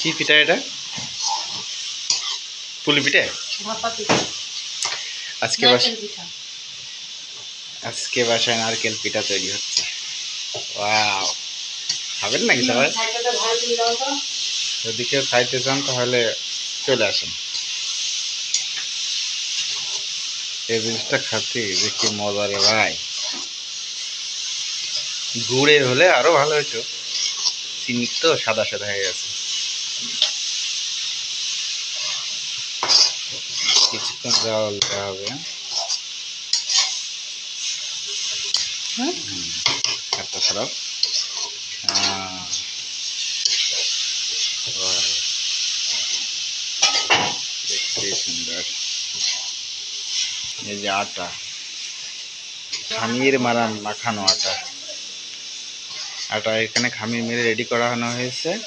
কি পিঠা এটা? পুলি পিঠে? আজকে আজকে বাসায় নারকেল পিঠা তৈরি হচ্ছে। ওয়াও। খাবেন নাকি সবাই? যদি কেউ খাইতে চান তাহলে চলে আসেন। এই জিনিসটা খাতে যে কি ভাই। গুড়ের হলে আরও ভালো হতো চিনি তো সাদা সাদা হয়ে গেছে। কিছুক্ষণ জল দিতে হবে আহ, বাহ। দেখতে সুন্দর। এই যে আটা, খামির মারা মাখানো আটা। আটা এখানে খামির মেরে রেডি করানো হয়েছে।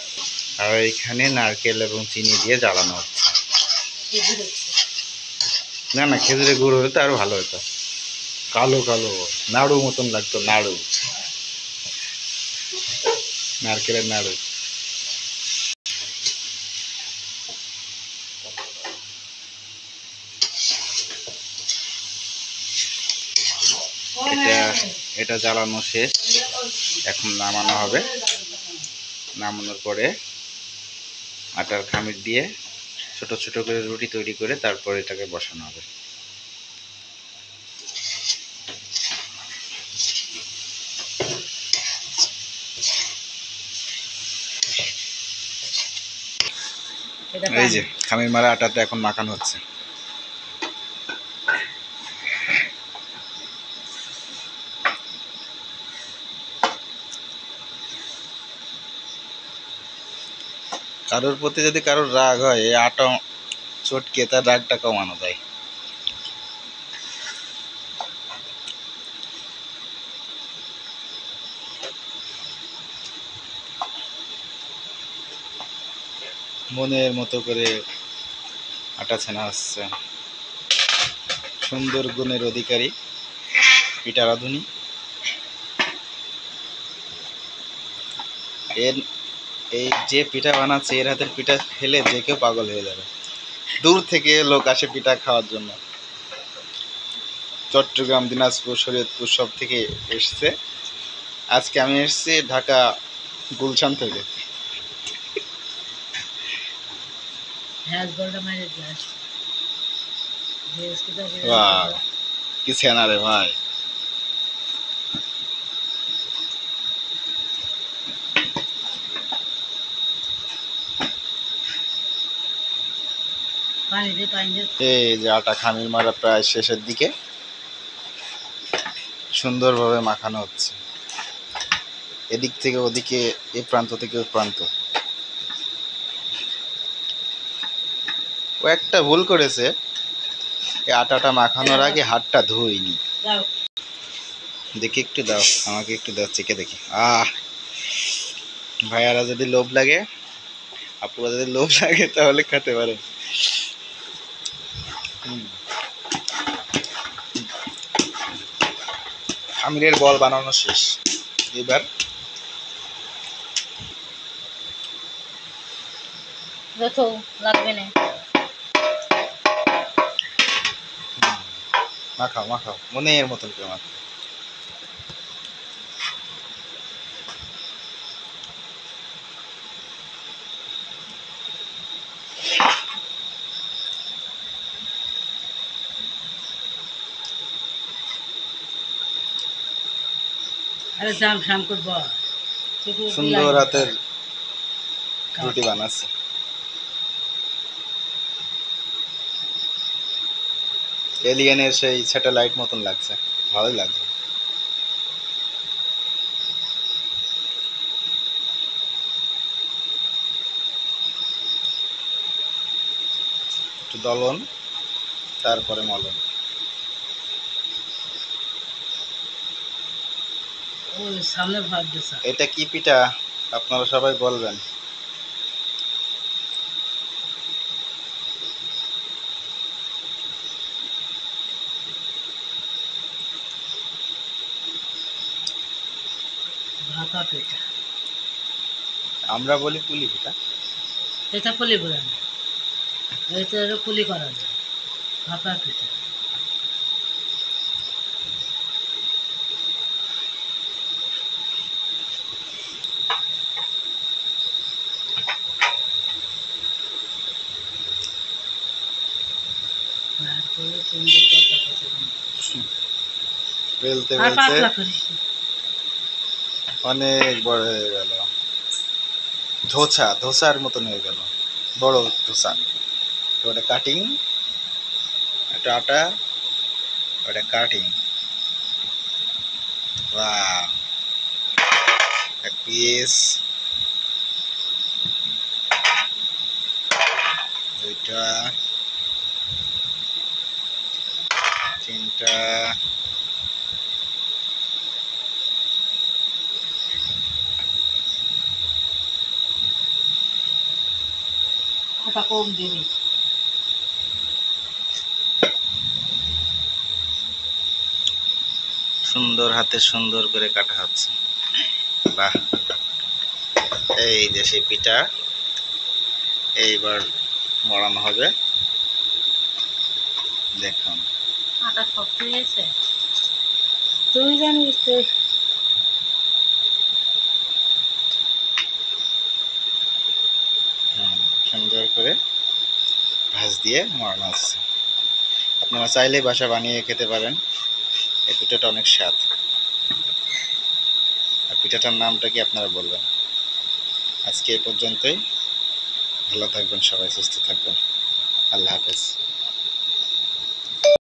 আর এখানে নারকেল এবং চিনি দিয়ে জ্বালানো হচ্ছে। না না, খেজুরের গুড় হতো তো আরও ভালো হতো। কালো কালো, নাড়ু মতন লাগতো, নাড়ু। নারকেলের নাড়ু। এটা জ্বালানো শেষ। এখন নামানো হবে। নামানোর পরে আটার খামির দিয়ে ছোট ছোট করে রুটি তৈরি করে তারপর এটাকে বসানো হবে। এই যে খামির মারা আটাতে এখন মাখানো হচ্ছে। কারোর প্রতি যদি কারোর রাগ হয়, এই আটা চটকে তার রাগটা কমানো যায়। মনের মতো করে আটা ছেনা হচ্ছে। সুন্দর গুণের অধিকারী পিঠা রাঁধুনি এর এই যে পিঠা বানাচ্ছে এর হাতের পিঠা খেলে যে কেউ পাগল হয়ে যাবে। দূর থেকে লোক আসে পিঠা খাওয়ার জন্য। চট্টগ্রাম দিনাজপুর শরীয়তপুর সব থেকে এসছে। আজকে আমি এসেছি ঢাকা গুলশান থেকে। হ্যাঁ। কি ছেনা রে ভাই পানি দিয়ে পানি দিয়ে এই যে আটা খামির মারা প্রায় শেষের দিকে। সুন্দরভাবে মাখানো হচ্ছে। এদিক থেকে ওদিকে এ প্রান্ত থেকে ওই প্রান্ত। ও একটা ভুল করেছে। এই আটাটা মাখানোর আগে হাতটা ধুইনি। দেখি একটু দাও আমাকে একটু দাও চেকে দেখি। আহ! ভাইয়ারা যদি লোভ লাগে আপুরা যদি লোভ লাগে তাহলে খেতে পারেন। হুম। খামিরের বল বানানো শেষ। এবার লাগবে না। মাখাও মাখাও মনের মতন করে মাখাও সুন্দর হাতের রুটি বানাচ্ছে। এলিয়েনের সেই স্যাটেলাইট মতন লাগছে। ভালোই লাগছে। একটু দলন তারপরে মলন। ওই সামনে ভাত দিছে এটা কি পিঠা? আপনারা সবাই বলবেন। ভাতা পিঠা। আমরা বলি পুলি পিঠা। এটা পুলি বলে না। এটা পুলি করা যায়। ভাতা পিঠা। বেলতে বেলতে। অনেক বড় হয়ে গেল। ধোসা ধোসার মতন হয়ে গেল। বড় ধোসা। ওটা কাটিং একটা আটা ওটা কাটিং এক পিস দুইটা। দিবি সুন্দর হাতে সুন্দর করে কাটা হচ্ছে। বাহ। এই সেই পিঠা, এইবার মরানো হবে। দেখুন। আটা শক্ত হয়েছে। তুই জানিস হুম, সুন্দর করে ভাঁজ দিয়ে মরানো হচ্ছে আপনারা চাইলে বাসা বানিয়ে খেতে পারেন। এই পিঠাটা অনেক স্বাদ। আর পিঠাটার নামটা কি আপনারা বলবেন? আজকে এ পর্যন্তই। ভালো থাকবেন সবাই সুস্থ থাকবেন। আল্লাহ হাফেজ।